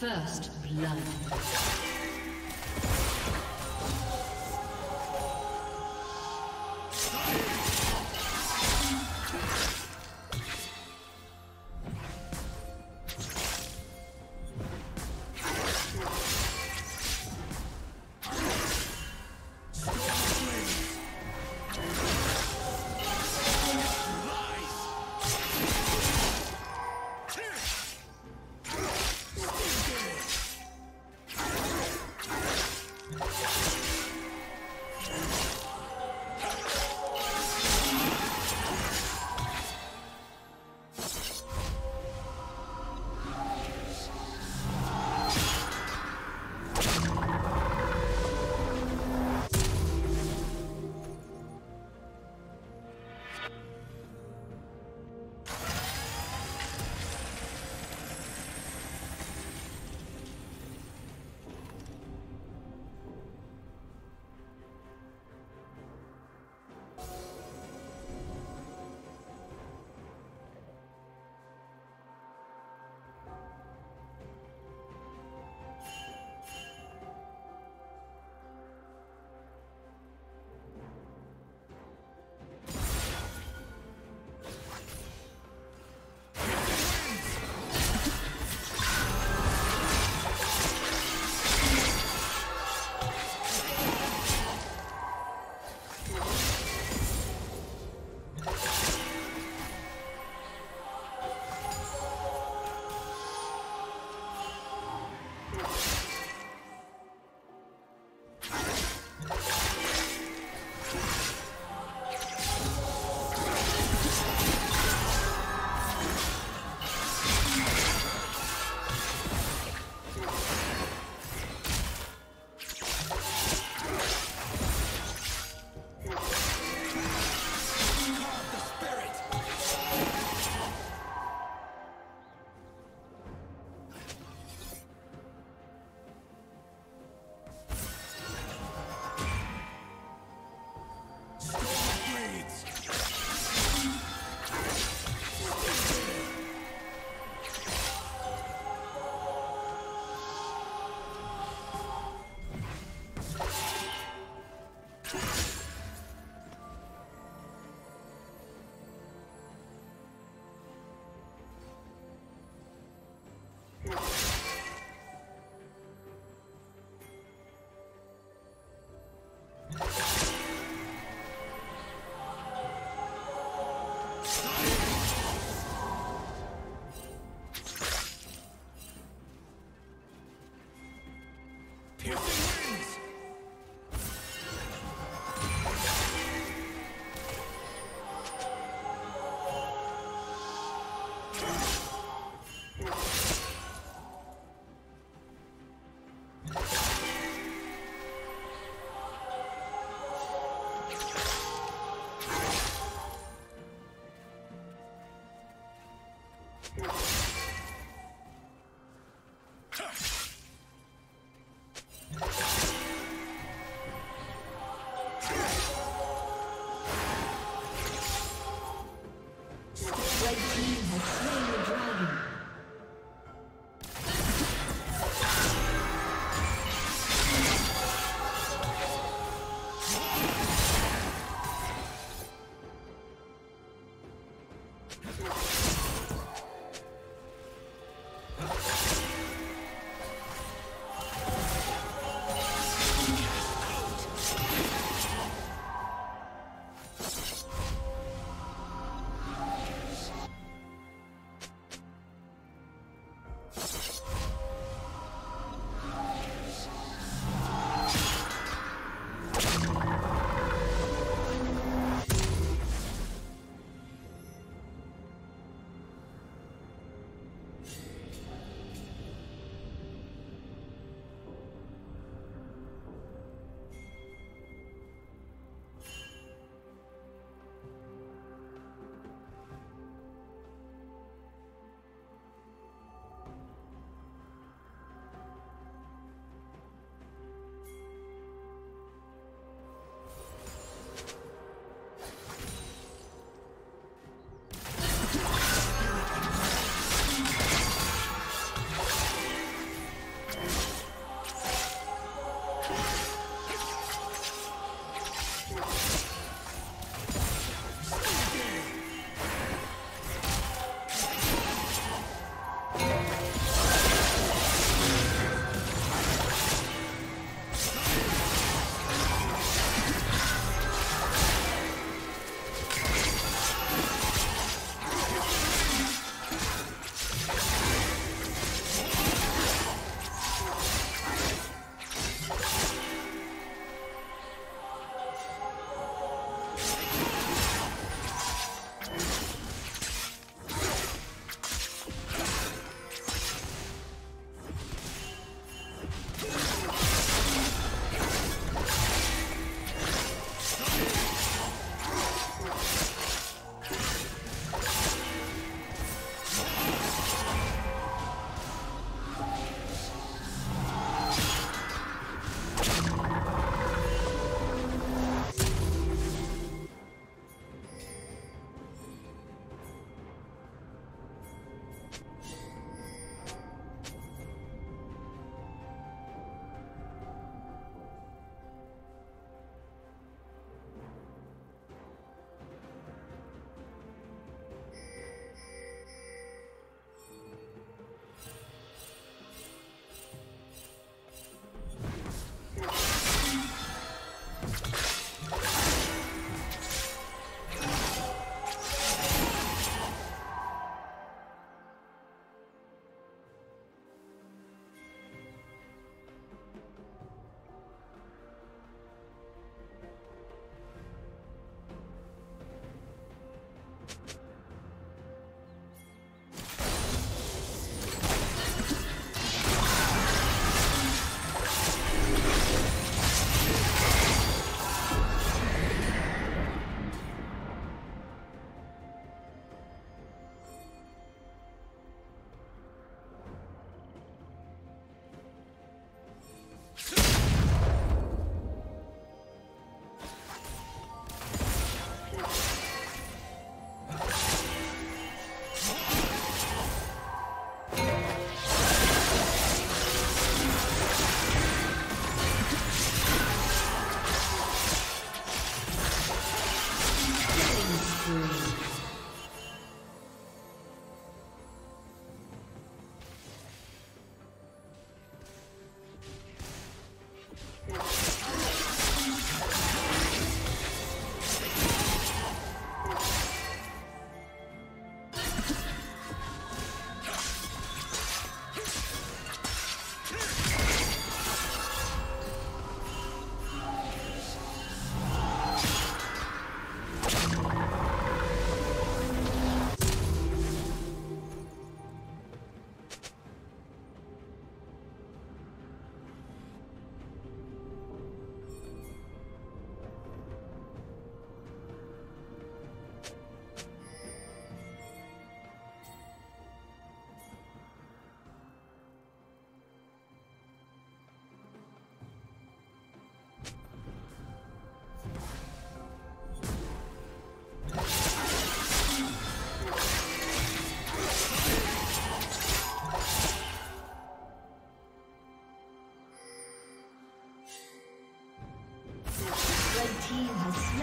First blood.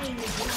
Dominating.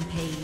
Rampage.